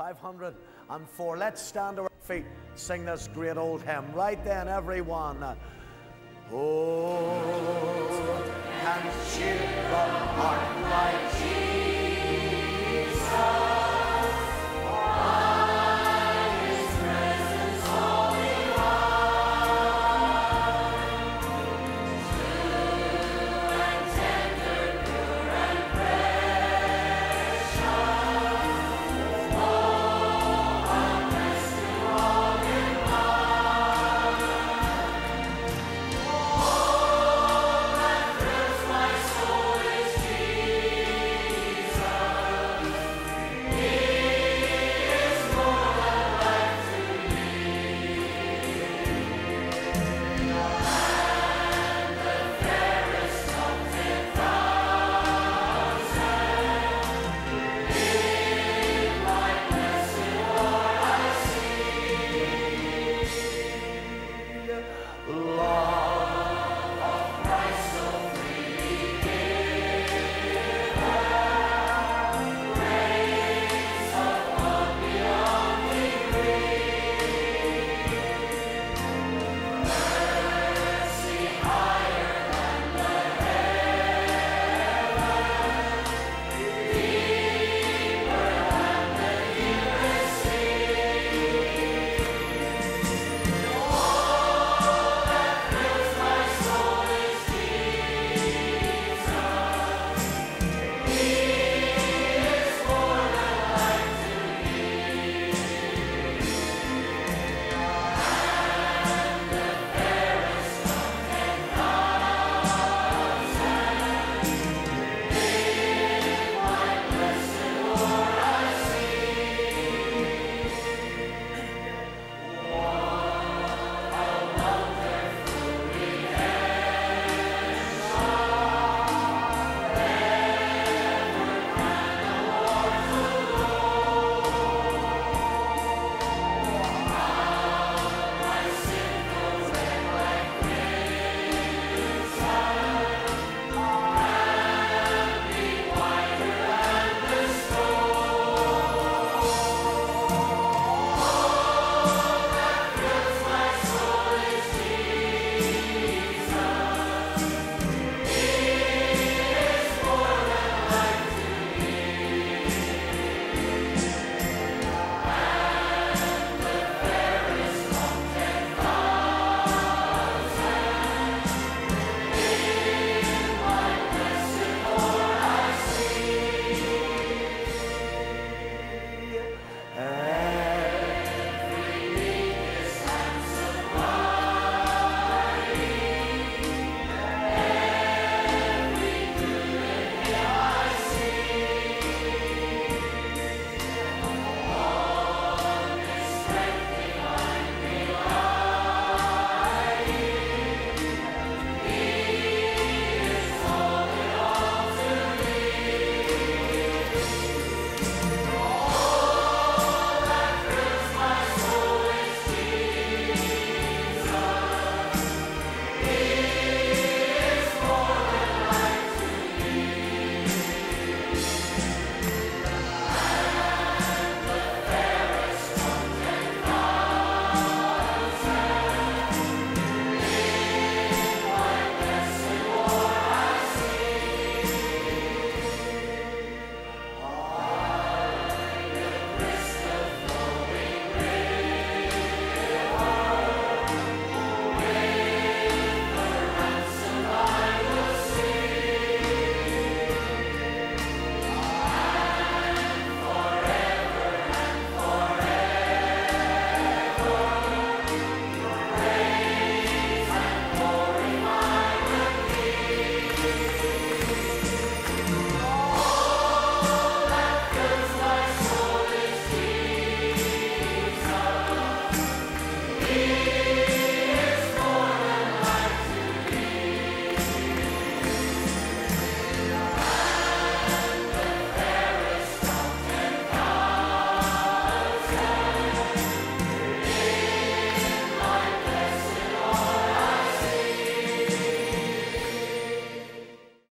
504. Let's stand to our feet, sing this great old hymn. Right then, everyone. Oh, can cheer the heart like Jesus.